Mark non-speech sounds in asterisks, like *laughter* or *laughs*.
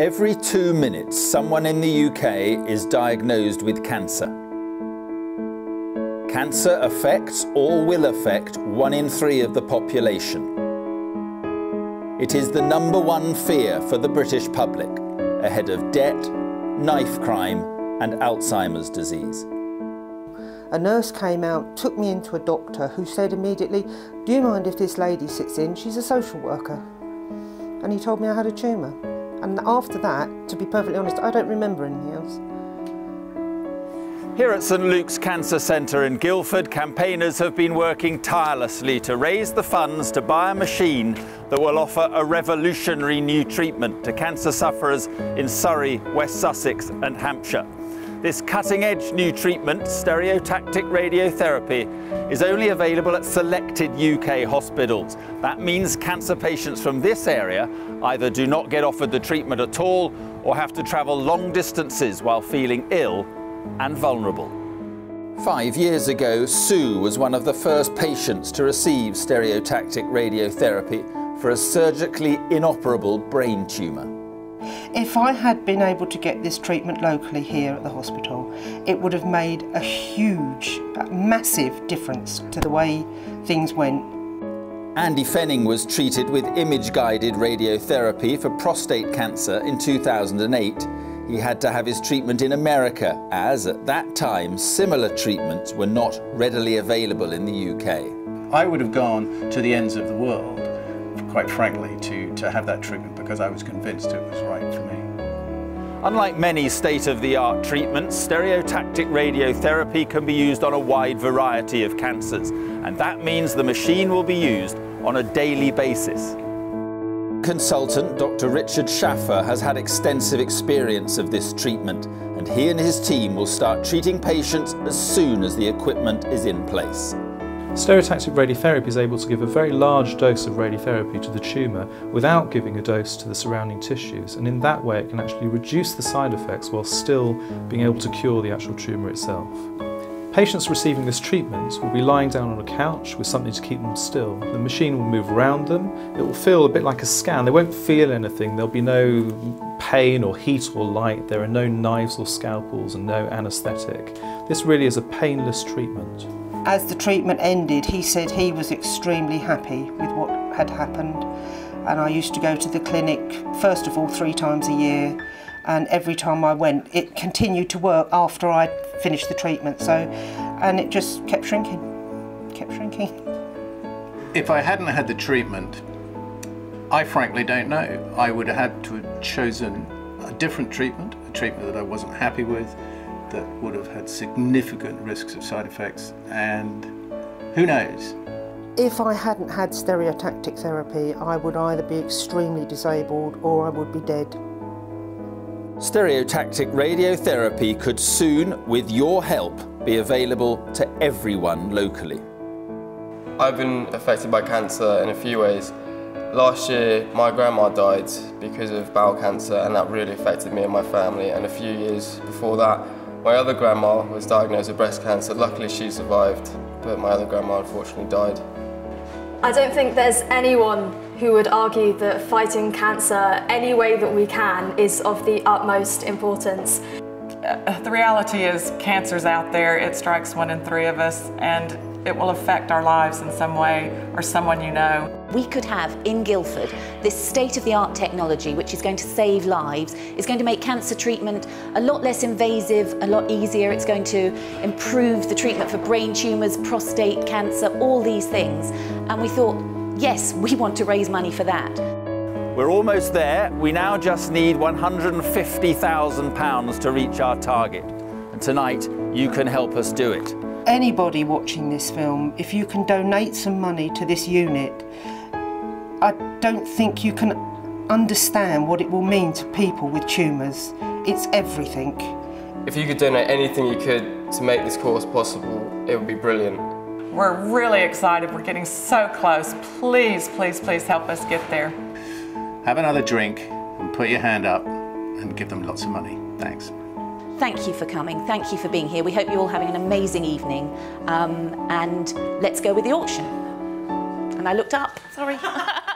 Every two minutes, someone in the UK is diagnosed with cancer. Cancer affects or will affect one in three of the population. It is the number one fear for the British public, ahead of debt, knife crime and Alzheimer's disease. A nurse came out, took me into a doctor who said immediately, do you mind if this lady sits in? She's a social worker. And he told me I had a tumour. And after that, to be perfectly honest, I don't remember anything else. Here at St Luke's Cancer Centre in Guildford, campaigners have been working tirelessly to raise the funds to buy a machine that will offer a revolutionary new treatment to cancer sufferers in Surrey, West Sussex and Hampshire. This cutting-edge new treatment, stereotactic radiotherapy, is only available at selected UK hospitals. That means cancer patients from this area either do not get offered the treatment at all or have to travel long distances while feeling ill and vulnerable. Five years ago, Sue was one of the first patients to receive stereotactic radiotherapy for a surgically inoperable brain tumour. If I had been able to get this treatment locally here at the hospital, it would have made a huge, massive difference to the way things went. Andy Fenning was treated with image-guided radiotherapy for prostate cancer in 2008. He had to have his treatment in America as, at that time, similar treatments were not readily available in the UK. I would have gone to the ends of the world quite frankly, to, to have that treatment because I was convinced it was right for me. Unlike many state-of-the-art treatments, stereotactic radiotherapy can be used on a wide variety of cancers, and that means the machine will be used on a daily basis. Consultant Dr. Richard Schaffer has had extensive experience of this treatment, and he and his team will start treating patients as soon as the equipment is in place. Stereotactic radiotherapy is able to give a very large dose of radiotherapy to the tumour without giving a dose to the surrounding tissues and in that way it can actually reduce the side effects while still being able to cure the actual tumour itself. Patients receiving this treatment will be lying down on a couch with something to keep them still. The machine will move around them. It will feel a bit like a scan. They won't feel anything. There'll be no pain or heat or light. There are no knives or scalpels and no anaesthetic. This really is a painless treatment. As the treatment ended, he said he was extremely happy with what had happened. And I used to go to the clinic, first of all, three times a year. And every time I went, it continued to work after I'd finished the treatment. So, and it just kept shrinking, kept shrinking. If I hadn't had the treatment, I frankly don't know. I would have had to have chosen a different treatment, a treatment that I wasn't happy with, that would have had significant risks of side effects and who knows? If I hadn't had stereotactic therapy, I would either be extremely disabled or I would be dead. Stereotactic radiotherapy could soon, with your help, be available to everyone locally. I've been affected by cancer in a few ways. Last year, my grandma died because of bowel cancer and that really affected me and my family. And a few years before that, my other grandma was diagnosed with breast cancer. Luckily she survived, but my other grandma unfortunately died. I don't think there's anyone who would argue that fighting cancer any way that we can is of the utmost importance. Uh, the reality is cancer's out there, it strikes one in three of us, and it will affect our lives in some way or someone you know. We could have in Guildford this state-of-the-art technology which is going to save lives, is going to make cancer treatment a lot less invasive, a lot easier, it's going to improve the treatment for brain tumours, prostate cancer, all these things. And we thought, yes, we want to raise money for that. We're almost there. We now just need £150,000 to reach our target. And tonight, you can help us do it anybody watching this film, if you can donate some money to this unit, I don't think you can understand what it will mean to people with tumours. It's everything. If you could donate anything you could to make this course possible, it would be brilliant. We're really excited. We're getting so close. Please, please, please help us get there. Have another drink and put your hand up and give them lots of money. Thanks. Thank you for coming. Thank you for being here. We hope you're all having an amazing evening. Um, and let's go with the auction. And I looked up, sorry. *laughs*